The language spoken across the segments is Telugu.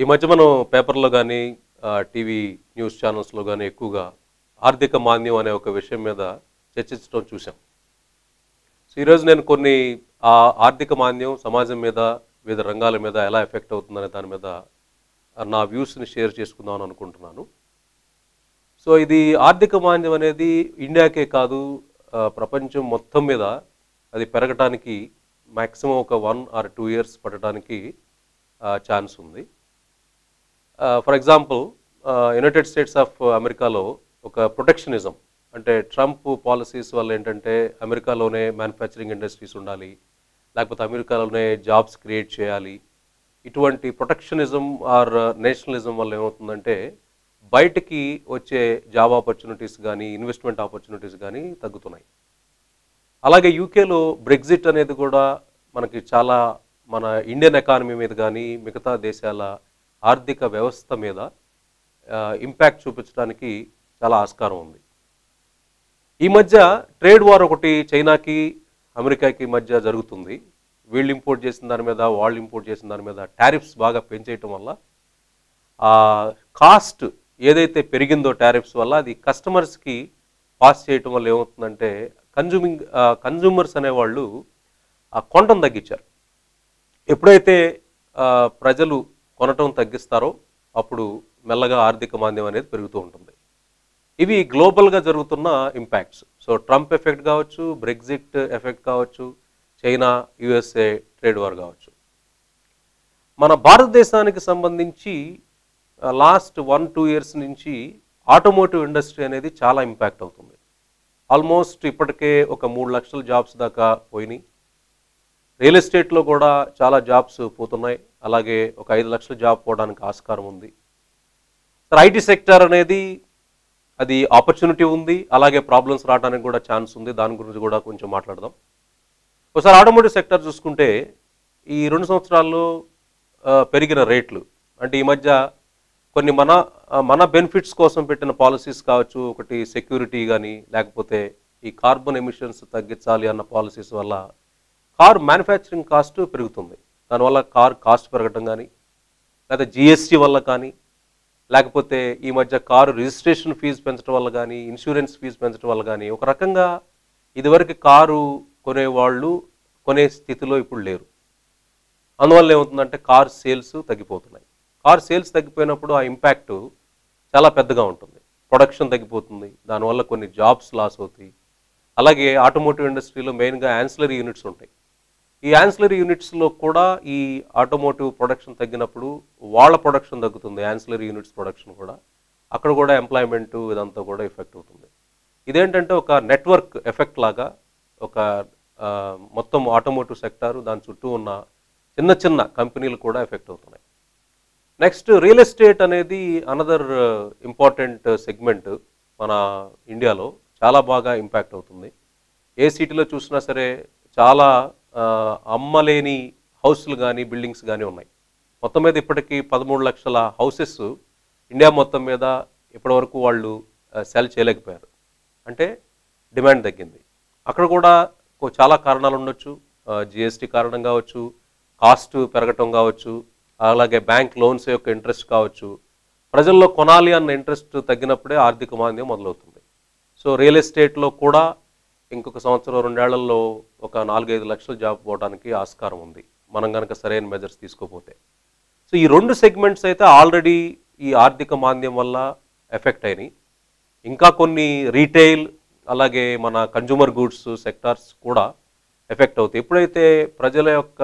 ఈ మధ్య మనం పేపర్లో కానీ టీవీ న్యూస్ ఛానల్స్లో కానీ ఎక్కువగా ఆర్థిక మాంద్యం అనే ఒక విషయం మీద చర్చించడం చూసాం సో ఈరోజు నేను కొన్ని ఆ ఆర్థిక మాంద్యం సమాజం మీద వివిధ రంగాల మీద ఎలా ఎఫెక్ట్ అవుతుందనే దాని మీద నా వ్యూస్ని షేర్ చేసుకుందామని అనుకుంటున్నాను. సో ఇది ఆర్థిక మాంద్యం అనేది ఇండియాకే కాదు ప్రపంచం మొత్తం మీద అది పెరగటానికి మ్యాక్సిమం ఒక వన్ ఆర్ టూ ఇయర్స్ పడటానికి ఛాన్స్ ఉంది. For example United States of అమెరికాలో ఒక ప్రొటెక్షనిజం అంటే ట్రంప్ పాలసీస్ వల్ల ఏంటంటే అమెరికాలోనే మ్యానుఫ్యాక్చరింగ్ ఇండస్ట్రీస్ ఉండాలి లేకపోతే అమెరికాలోనే జాబ్స్ క్రియేట్ చేయాలి. ఇటువంటి ప్రొటెక్షనిజం ఆర్ నేషనలిజం వల్ల ఏమవుతుందంటే బయటికి వచ్చే జాబ్ ఆపర్చునిటీస్ కానీ ఇన్వెస్ట్మెంట్ ఆపర్చునిటీస్ కానీ తగ్గుతున్నాయి. అలాగే యూకేలో బ్రెగ్జిట్ అనేది కూడా మనకి చాలా మన ఇండియన్ ఎకానమీ మీద కానీ మిగతా దేశాల ఆర్థిక వ్యవస్థ మీద ఇంపాక్ట్ చూపించడానికి చాలా ఆస్కారం ఉంది. ఈ మధ్య ట్రేడ్ వార్ ఒకటి చైనాకి అమెరికాకి మధ్య జరుగుతుంది. వీళ్ళు ఇంపోర్ట్ చేసిన దాని మీద వాళ్ళు ఇంపోర్ట్ చేసిన దాని మీద టారిఫ్స్ బాగా పెంచేయటం వల్ల కాస్ట్ ఏదైతే పెరిగిందో టారిఫ్స్ వల్ల అది కస్టమర్స్కి పాస్ చేయటం వల్ల ఏమవుతుందంటే కన్జ్యూమింగ్ కన్జ్యూమర్స్ అనేవాళ్ళు ఆ కొండను తగ్గించారు. ఎప్పుడైతే ప్రజలు కొనటం తగ్గిస్తారో అప్పుడు మెల్లగా ఆర్థిక మాంద్యం అనేది పెరుగుతూ ఉంటుంది. ఇవి గ్లోబల్గా జరుగుతున్న ఇంపాక్ట్స్. సో ట్రంప్ ఎఫెక్ట్ కావచ్చు బ్రెగ్జిట్ ఎఫెక్ట్ కావచ్చు చైనా యుఎస్ఏ ట్రేడ్ వార్ కావచ్చు. మన భారతదేశానికి సంబంధించి లాస్ట్ వన్ టూ ఇయర్స్ నుంచి ఆటోమోటివ్ ఇండస్ట్రీ అనేది చాలా ఇంపాక్ట్ అవుతుంది. ఆల్మోస్ట్ ఇప్పటికే ఒక మూడు లక్షల జాబ్స్ దాకా పోయినాయి. రియల్ ఎస్టేట్లో కూడా చాలా జాబ్స్ పోతున్నాయి. అలాగే ఒక ఐదు లక్షలు జాబ్ పోవడానికి ఆస్కారం ఉంది. సార్ ఐటీ సెక్టర్ అనేది అది ఆపర్చునిటీ ఉంది అలాగే ప్రాబ్లమ్స్ రావడానికి కూడా ఛాన్స్ ఉంది. దాని గురించి కూడా కొంచెం మాట్లాడదాం. ఒకసారి ఆటోమోటివ్ సెక్టర్ చూసుకుంటే ఈ రెండు సంవత్సరాల్లో పెరిగిన రేట్లు అంటే ఈ మధ్య కొన్ని మన మన బెనిఫిట్స్ కోసం పెట్టిన పాలసీస్ కావచ్చు ఒకటి సెక్యూరిటీ కానీ లేకపోతే ఈ కార్బన్ ఎమిషన్స్ తగ్గించాలి అన్న పాలసీస్ వల్ల కార్ మ్యానుఫ్యాక్చరింగ్ కాస్ట్ పెరుగుతుంది. దానివల్ల కార్ కాస్ట్ పెరగటం కానీ లేదా జిఎస్టీ వల్ల కానీ లేకపోతే ఈ మధ్య కారు రిజిస్ట్రేషన్ ఫీజు పెంచడం వల్ల కానీ ఇన్సూరెన్స్ ఫీజు పెంచడం వల్ల కానీ ఒక రకంగా ఇదివరకు కారు కొనేవాళ్ళు కొనే స్థితిలో ఇప్పుడు లేరు. అందువల్ల ఏమవుతుందంటే కార్ సేల్స్ తగ్గిపోతున్నాయి. కార్ సేల్స్ తగ్గిపోయినప్పుడు ఆ ఇంపాక్ట్ చాలా పెద్దగా ఉంటుంది. ప్రొడక్షన్ తగ్గిపోతుంది. దానివల్ల కొన్ని జాబ్స్ లాస్ అవుతాయి. అలాగే ఆటోమోటివ్ ఇండస్ట్రీలో మెయిన్గా యాన్సిలరీ యూనిట్స్ ఉంటాయి. ఈ యాన్సిలరీ యూనిట్స్లో కూడా ఈ ఆటోమోటివ్ ప్రొడక్షన్ తగ్గినప్పుడు వాళ్ళ ప్రొడక్షన్ తగ్గుతుంది యాన్సిలరీ యూనిట్స్ ప్రొడక్షన్ కూడా. అక్కడ కూడా ఎంప్లాయ్మెంట్ ఇదంతా కూడా ఎఫెక్ట్ అవుతుంది. ఇదేంటంటే ఒక నెట్వర్క్ ఎఫెక్ట్ లాగా ఒక మొత్తం ఆటోమోటివ్ సెక్టార్ దాని చుట్టూ ఉన్న చిన్న చిన్న కంపెనీలు కూడా ఎఫెక్ట్ అవుతున్నాయి. నెక్స్ట్ రియల్ ఎస్టేట్ అనేది అనదర్ ఇంపార్టెంట్ సెగ్మెంట్ మన ఇండియాలో చాలా బాగా ఇంపాక్ట్ అవుతుంది. ఏ సిటీలో చూసినా సరే చాలా అమ్మలేని హౌస్లు కానీ బిల్డింగ్స్ కానీ ఉన్నాయి. మొత్తం మీద ఇప్పటికీ పదమూడు లక్షల హౌసెస్ ఇండియా మొత్తం మీద ఇప్పటివరకు వాళ్ళు సెల్ చేయలేకపోయారు. అంటే డిమాండ్ తగ్గింది. అక్కడ కూడా చాలా కారణాలు ఉండొచ్చు. జిఎస్టీ కారణం కావచ్చు కాస్ట్ పెరగటం కావచ్చు అలాగే బ్యాంక్ లోన్స్ యొక్క ఇంట్రెస్ట్ కావచ్చు. ప్రజల్లో కొనాలి అన్న ఇంట్రెస్ట్ తగ్గినప్పుడే ఆర్థిక మాంద్యం మొదలవుతుంది. సో రియల్ ఎస్టేట్లో కూడా ఇంకొక సంవత్సరం రెండేళ్ళలో ఒక నాలుగైదు లక్షల జాబ్ పోవడానికి ఆస్కారం ఉంది. మనం కనుక సరైన మెజర్స్ తీసుకోపోతే. సో ఈ రెండు సెగ్మెంట్స్ అయితే ఆల్రెడీ ఈ ఆర్థిక మాంద్యం వల్ల ఎఫెక్ట్ అయినాయి. ఇంకా కొన్ని రీటైల్ అలాగే మన కన్జ్యూమర్ గూడ్స్ సెక్టార్స్ కూడా ఎఫెక్ట్ అవుతాయి. ఎప్పుడైతే ప్రజల యొక్క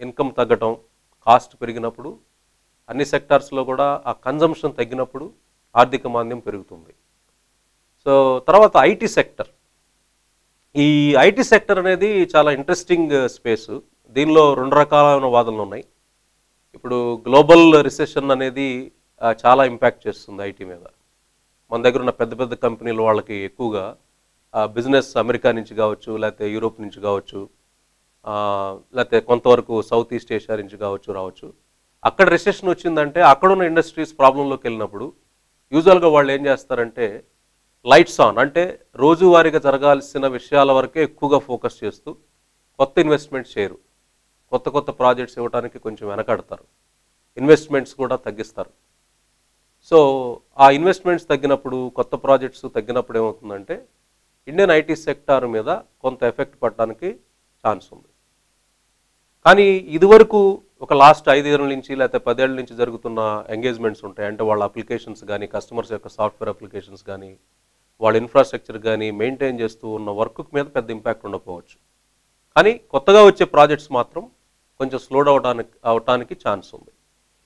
ఇన్కమ్ తగ్గటం కాస్ట్ పెరిగినప్పుడు అన్ని సెక్టార్స్లో కూడా ఆ కన్జంప్షన్ తగ్గినప్పుడు ఆర్థిక మాంద్యం పెరుగుతుంది. సో తర్వాత ఐటీ సెక్టర్ ఈ ఐటీ సెక్టర్ అనేది చాలా ఇంట్రెస్టింగ్ స్పేస్ uh, దీనిలో రెండు రకాలైన వాదనలు ఉన్నాయి. ఇప్పుడు గ్లోబల్ రిసెషన్ అనేది చాలా ఇంపాక్ట్ చేస్తుంది ఐటీ మీద. మన దగ్గర ఉన్న పెద్ద పెద్ద కంపెనీలు వాళ్ళకి ఎక్కువగా బిజినెస్ అమెరికా నుంచి కావచ్చు లేకపోతే యూరోప్ నుంచి కావచ్చు లేకపోతే కొంతవరకు సౌత్ ఈస్ట్ ఏషియా నుంచి కావచ్చు రావచ్చు. అక్కడ రిసెషన్ వచ్చిందంటే అక్కడ ఉన్న ఇండస్ట్రీస్ ప్రాబ్లంలోకి వెళ్ళినప్పుడు యూజువల్గా వాళ్ళు ఏం చేస్తారంటే లైట్స్ ఆన్ అంటే రోజువారీగా జరగాల్సిన విషయాల వరకే ఎక్కువగా ఫోకస్ చేస్తూ కొత్త ఇన్వెస్ట్మెంట్ చేయరు. కొత్త కొత్త ప్రాజెక్ట్స్ ఇవ్వడానికి కొంచెం వెనకాడతారు. ఇన్వెస్ట్మెంట్స్ కూడా తగ్గిస్తారు. సో ఆ ఇన్వెస్ట్మెంట్స్ తగ్గినప్పుడు కొత్త ప్రాజెక్ట్స్ తగ్గినప్పుడు ఏమవుతుందంటే ఇండియన్ ఐటీ సెక్టార్ మీద కొంత ఎఫెక్ట్ పడడానికి ఛాన్స్ ఉంది. కానీ ఇదివరకు ఒక లాస్ట్ ఐదేళ్ళ నుంచి లేకపోతే పదేళ్ళ నుంచి జరుగుతున్న ఎంగేజ్మెంట్స్ ఉంటాయి. అంటే వాళ్ళ అప్లికేషన్స్ కానీ కస్టమర్స్ యొక్క సాఫ్ట్వేర్ అప్లికేషన్స్ కానీ వాళ్ళ ఇన్ఫ్రాస్ట్రక్చర్ కానీ మెయింటైన్ చేస్తూ ఉన్న వర్క్ మీద పెద్ద ఇంపాక్ట్ ఉండకపోవచ్చు. కానీ కొత్తగా వచ్చే ప్రాజెక్ట్స్ మాత్రం కొంచెం స్లోడ్ అవడానికి అవటానికి ఛాన్స్ ఉంది.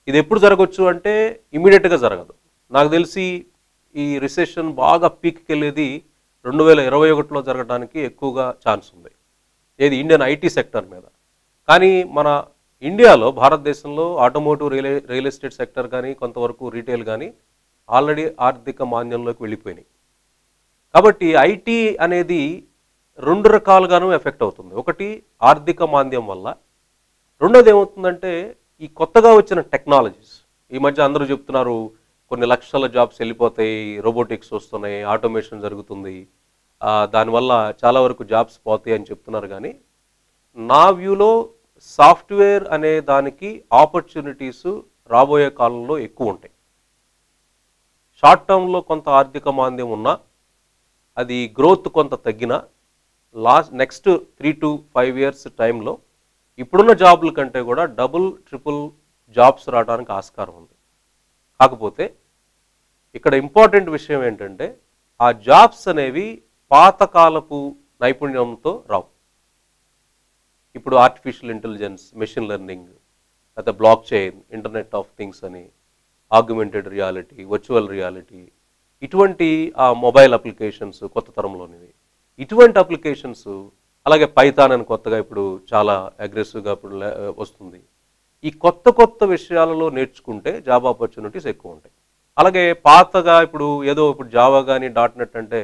ఇది ఎప్పుడు జరగవచ్చు అంటే ఇమీడియట్గా జరగదు. నాకు తెలిసి ఈ రిసెషన్ బాగా పీక్కి వెళ్ళేది రెండు వేల ఇరవై ఒకటిలో జరగడానికి ఎక్కువగా ఛాన్స్ ఉంది. ఏది ఇండియన్ ఐటీ సెక్టర్ మీద. కానీ మన ఇండియాలో భారతదేశంలో automotive real real estate sector కానీ కొంతవరకు రీటైల్ కానీ ఆల్రెడీ ఆర్థిక మాంద్యంలోకి వెళ్ళిపోయినాయి. కాబట్టి ఐటీ అనేది రెండు రకాలుగాను ఎఫెక్ట్ అవుతుంది. ఒకటి ఆర్థిక మాంద్యం వల్ల రెండోది ఏమవుతుందంటే ఈ కొత్తగా వచ్చిన టెక్నాలజీస్. ఈ మధ్య అందరూ చెప్తున్నారు కొన్ని లక్షల జాబ్స్ వెళ్ళిపోతాయి రోబోటిక్స్ వస్తున్నాయి ఆటోమేషన్ జరుగుతుంది. దానివల్ల చాలా వరకు జాబ్స్ పోతాయి అని చెప్తున్నారు కానీ నా వ్యూలో సాఫ్ట్వేర్ అనే దానికి ఆపర్చునిటీస్ రాబోయే కాలంలో ఎక్కువ ఉంటాయి. షార్ట్ టర్మ్లో కొంత ఆర్థిక మాంద్యం ఉన్నా అది గ్రోత్ కొంత తగ్గినా last next three to five years టైంలో ఇప్పుడున్న జాబ్ల కంటే కూడా డబుల్ ట్రిపుల్ జాబ్స్ రావడానికి ఆస్కారం ఉంది. కాకపోతే ఇక్కడ ఇంపార్టెంట్ విషయం ఏంటంటే ఆ జాబ్స్ అనేవి పాతకాలపు నైపుణ్యంతో రావు. ఇప్పుడు ఆర్టిఫిషియల్ ఇంటెలిజెన్స్ మెషిన్ లెర్నింగ్ లేకపోతే block chain internet of things అని ఆగ్యుమెంటెడ్ రియాలిటీ వర్చువల్ రియాలిటీ ఇటువంటి ఆ మొబైల్ అప్లికేషన్స్ కొత్త తరంలోనివి. ఇటువంటి అప్లికేషన్స్ అలాగే పైథాన్ అని కొత్తగా ఇప్పుడు చాలా అగ్రెసివ్గా ఇప్పుడు వస్తుంది. ఈ కొత్త కొత్త విషయాలలో నేర్చుకుంటే జాబ్ ఆపర్చునిటీస్ ఎక్కువ ఉంటాయి. అలాగే పాతగా ఇప్పుడు ఏదో ఇప్పుడు జావా కానీ డాట్ నెట్ అంటే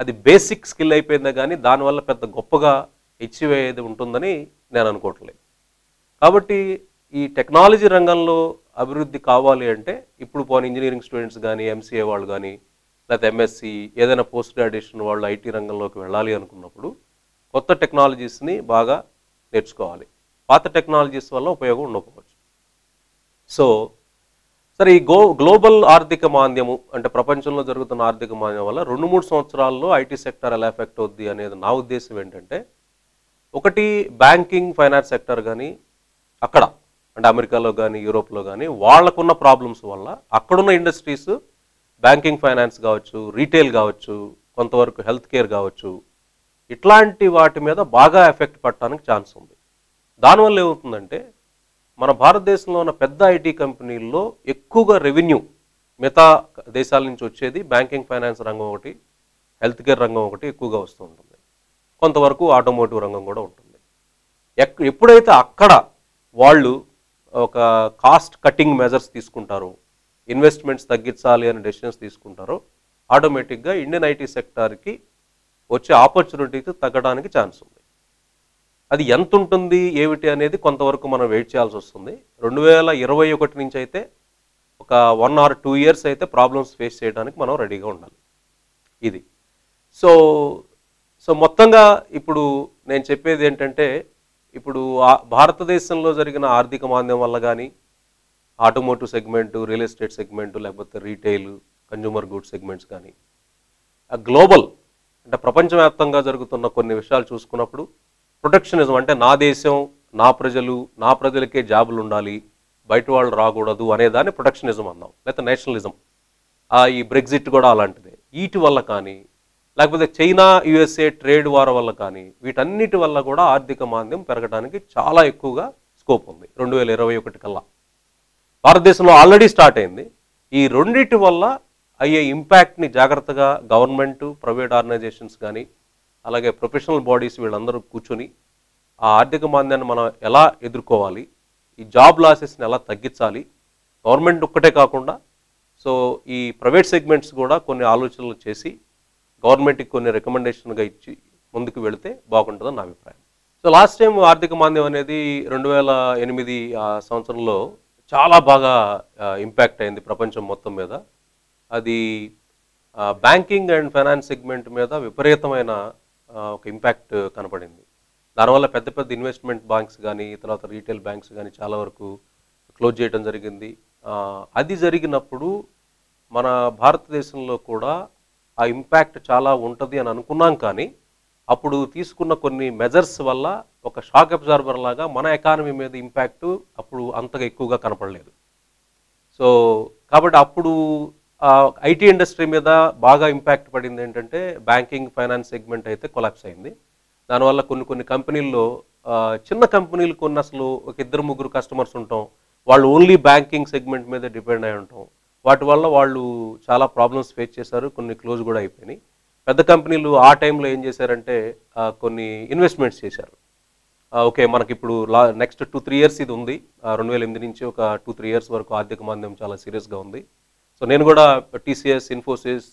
అది బేసిక్ స్కిల్ అయిపోయిందే కానీ దానివల్ల పెద్ద గొప్పగా హెచ్వే ఉంటుందని నేను అనుకోవట్లేదు. కాబట్టి ఈ టెక్నాలజీ రంగంలో అభివృద్ధి కావాలి అంటే ఇప్పుడు పోని ఇంజనీరింగ్ స్టూడెంట్స్ కానీ ఎంసీఏ వాళ్ళు కానీ లేకపోతే ఎంఎస్సి ఏదైనా పోస్ట్ గ్రాడ్యుయేషన్ వాళ్ళు ఐటీ రంగంలోకి వెళ్ళాలి అనుకున్నప్పుడు కొత్త టెక్నాలజీస్ని బాగా నేర్చుకోవాలి. పాత టెక్నాలజీస్ వల్ల ఉపయోగం ఉండకపోవచ్చు. సో సరే ఈ గో గ్లోబల్ ఆర్థిక మాంద్యము అంటే ప్రపంచంలో జరుగుతున్న ఆర్థిక మాంద్యం వల్ల రెండు మూడు సంవత్సరాల్లో ఐటీ సెక్టర్ ఎలా ఎఫెక్ట్ అవుద్ది అనేది నా ఉద్దేశం ఏంటంటే ఒకటి బ్యాంకింగ్ ఫైనాన్స్ సెక్టర్ కానీ అక్కడ అంటే అమెరికాలో కానీ యూరోప్లో కానీ వాళ్ళకున్న ప్రాబ్లమ్స్ వల్ల అక్కడున్న ఇండస్ట్రీస్ బ్యాంకింగ్ ఫైనాన్స్ కావచ్చు రీటైల్ కావచ్చు కొంతవరకు హెల్త్ కేర్ కావచ్చు ఇట్లాంటి వాటి మీద బాగా ఎఫెక్ట్ పడటానికి ఛాన్స్ ఉంది. దానివల్ల ఏమవుతుందంటే మన భారతదేశంలో ఉన్న పెద్ద ఐటీ కంపెనీల్లో ఎక్కువగా రెవెన్యూ మిగతా దేశాల నుంచి వచ్చేది బ్యాంకింగ్ ఫైనాన్స్ రంగం ఒకటి హెల్త్ కేర్ రంగం ఒకటి ఎక్కువగా వస్తూ ఉంటుంది. కొంతవరకు ఆటోమోటివ్ రంగం కూడా ఉంటుంది. ఎక్ ఎప్పుడైతే అక్కడ వాళ్ళు ఒక కాస్ట్ కటింగ్ మెజర్స్ తీసుకుంటారు. ఇన్వెస్ట్మెంట్స్ తగ్గించాలి అనే డెసిషన్స్ తీసుకుంటారో. ఆటోమేటిక్గా ఇండియన్ ఐటీ సెక్టార్కి వచ్చే ఆపర్చునిటీకి తగ్గడానికి ఛాన్స్ ఉంది. అది ఎంత ఉంటుంది ఏమిటి అనేది కొంతవరకు మనం వెయిట్ చేయాల్సి వస్తుంది. రెండు వేల ఇరవై ఒకటి నుంచి అయితే ఒక వన్ ఆర్ టూ ఇయర్స్ అయితే ప్రాబ్లమ్స్ ఫేస్ చేయడానికి మనం రెడీగా ఉండాలి. ఇది. సో సో మొత్తంగా ఇప్పుడు నేను చెప్పేది ఏంటంటే ఇప్పుడు భారతదేశంలో జరిగిన ఆర్థిక మాంద్యం వల్ల కానీ automotive segment real estate segment లేకపోతే రీటైల్ కన్జ్యూమర్ గుడ్ సెగ్మెంట్స్ కానీ ఆ గ్లోబల్ అంటే ప్రపంచవ్యాప్తంగా జరుగుతున్న కొన్ని విషయాలు చూసుకున్నప్పుడు ప్రొటెక్షనిజం అంటే నా దేశం నా ప్రజలు నా ప్రజలకే జాబులు ఉండాలి బయట వాళ్ళు రాకూడదు అనేదాన్ని ప్రొటెక్షనిజం అన్నాం లేకపోతే నేషనలిజం. ఆ ఈ బ్రెగ్జిట్ కూడా అలాంటిదే. వీటి వల్ల కానీ లేకపోతే చైనా యుఎస్ఏ ట్రేడ్ వార్ వల్ల కానీ వీటన్నిటి వల్ల కూడా ఆర్థిక మాంద్యం పెరగడానికి చాలా ఎక్కువగా స్కోప్ ఉంది. రెండు వేల ఇరవై ఒకటి కల్లా. భారతదేశంలో ఆల్రెడీ స్టార్ట్ అయింది. ఈ రెండింటి వల్ల అయ్యే ఇంపాక్ట్ని జాగ్రత్తగా గవర్నమెంట్ ప్రైవేట్ ఆర్గనైజేషన్స్ కానీ అలాగే ప్రొఫెషనల్ బాడీస్ వీళ్ళందరూ కూర్చొని ఆ ఆర్థిక మాంద్యాన్ని మనం ఎలా ఎదుర్కోవాలి ఈ జాబ్ లాసెస్ని ఎలా తగ్గించాలి గవర్నమెంట్ ఒక్కటే కాకుండా సో ఈ ప్రైవేట్ సెగ్మెంట్స్ కూడా కొన్ని ఆలోచనలు చేసి గవర్నమెంట్కి కొన్ని రికమెండేషన్గా ఇచ్చి ముందుకు వెళితే బాగుంటుందని నా అభిప్రాయం. సో లాస్ట్ టైం ఆర్థిక మాంద్యం అనేది రెండు వేల ఎనిమిది ఆ సంవత్సరంలో చాలా బాగా ఇంపాక్ట్ అయింది ప్రపంచం మొత్తం మీద. అది బ్యాంకింగ్ అండ్ ఫైనాన్స్ సెగ్మెంట్ మీద విపరీతమైన ఒక ఇంపాక్ట్ కనపడింది. దానివల్ల పెద్ద పెద్ద ఇన్వెస్ట్మెంట్ బ్యాంక్స్ కానీ తర్వాత రీటైల్ బ్యాంక్స్ కానీ చాలా వరకు క్లోజ్ చేయడం జరిగింది. అది జరిగినప్పుడు మన భారతదేశంలో కూడా ఆ ఇంపాక్ట్ చాలా ఉంటుంది అని అనుకున్నాం కానీ అప్పుడు తీసుకున్న కొన్ని మెజర్స్ వల్ల ఒక షాక్ అబ్జార్బర్ లాగా మన ఎకానమీ మీద ఇంపాక్ట్ అప్పుడు అంతగా ఎక్కువగా కనపడలేదు. సో కాబట్టి అప్పుడు ఐటీ ఇండస్ట్రీ మీద బాగా ఇంపాక్ట్ పడింది ఏంటంటే బ్యాంకింగ్ ఫైనాన్స్ సెగ్మెంట్ అయితే కొలాప్స్ అయింది. దానివల్ల కొన్ని కొన్ని కంపెనీల్లో చిన్న కంపెనీలు కొన్ని అసలు ఒక ఇద్దరు ముగ్గురు కస్టమర్స్ ఉంటాం. వాళ్ళు ఓన్లీ బ్యాంకింగ్ సెగ్మెంట్ మీద డిపెండ్ అయి ఉంటాం. వాటి వల్ల వాళ్ళు చాలా ప్రాబ్లమ్స్ ఫేస్ చేశారు కొన్ని క్లోజ్ కూడా అయిపోయినాయి. పెద్ద కంపెనీలు ఆ టైంలో ఏం చేశారంటే కొన్ని ఇన్వెస్ట్మెంట్స్ చేశారు. ఓకే మనకి ఇప్పుడు లా నెక్స్ట్ టూ త్రీ ఇయర్స్ ఇది ఉంది. రెండు వేల ఎనిమిది నుంచి ఒక టూ త్రీ ఇయర్స్ వరకు ఆర్థిక మాంద్యం చాలా సీరియస్గా ఉంది. సో నేను కూడా టీసీఎస్ ఇన్ఫోసిస్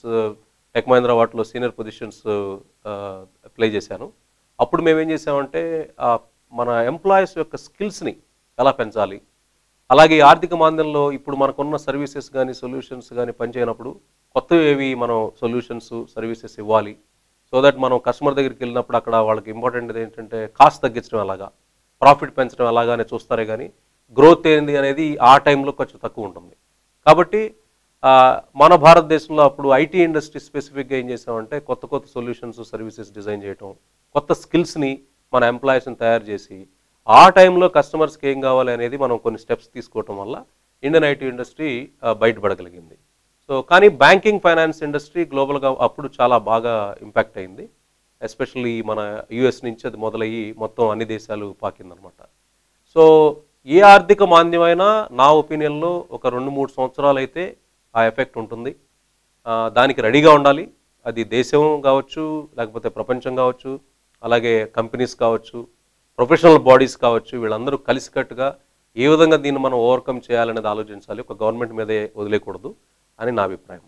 టెక్ మహేంద్ర వాటిలో సీనియర్ పొజిషన్స్ ప్లే చేశాను. అప్పుడు మేము ఏం చేసామంటే మన ఎంప్లాయీస్ యొక్క స్కిల్స్ని ఎలా పెంచాలి? అలాగే ఆర్థిక మాంద్యంలో ఇప్పుడు మనకున్న సర్వీసెస్ కానీ సొల్యూషన్స్ కానీ పనిచేయనప్పుడు కొత్తవి ఏవి మనం సొల్యూషన్స్ సర్వీసెస్ ఇవ్వాలి. సో దట్ మనం కస్టమర్ దగ్గరికి వెళ్ళినప్పుడు అక్కడ వాళ్ళకి ఇంపార్టెంట్ ఏంటంటే కాస్ట్ తగ్గించడం ఎలాగా ప్రాఫిట్ పెంచడం ఎలాగానే చూస్తారే కానీ గ్రోత్ ఏంది అనేది ఆ టైంలో కొంచెం తక్కువ ఉంటుంది. కాబట్టి మన భారతదేశంలో అప్పుడు ఐటీ ఇండస్ట్రీ స్పెసిఫిక్గా ఏం చేసామంటే కొత్త కొత్త సొల్యూషన్స్ సర్వీసెస్ డిజైన్ చేయటం కొత్త స్కిల్స్ని మన ఎంప్లాయీస్ని తయారు చేసి ఆ టైంలో కస్టమర్స్కి ఏం కావాలి అనేది మనం కొన్ని స్టెప్స్ తీసుకోవటం వల్ల ఇండియన్ ఐటీ ఇండస్ట్రీ బయటపడగలిగింది. సో కానీ బ్యాంకింగ్ ఫైనాన్స్ ఇండస్ట్రీ గ్లోబల్గా అప్పుడు చాలా బాగా ఇంపాక్ట్ అయింది. ఎస్పెషల్లీ మన యుఎస్ నుంచి అది మొదలయ్యి మొత్తం అన్ని దేశాలు పాకిందనమాట. సో ఏ ఆర్థిక మాంద్యమైనా నా ఒపీనియన్లో ఒక రెండు మూడు సంవత్సరాలు అయితే ఆ ఎఫెక్ట్ ఉంటుంది. దానికి రెడీగా ఉండాలి. అది దేశం కావచ్చు లేకపోతే ప్రపంచం కావచ్చు అలాగే కంపెనీస్ కావచ్చు ప్రొఫెషనల్ బాడీస్ కావచ్చు వీళ్ళందరూ కలిసికట్టుగా ఏ విధంగా దీన్ని మనం ఓవర్కమ్ చేయాలనేది ఆలోచించాలి ఒక గవర్నమెంట్ మీదే వదిలేయకూడదు అని నా అభిప్రాయం.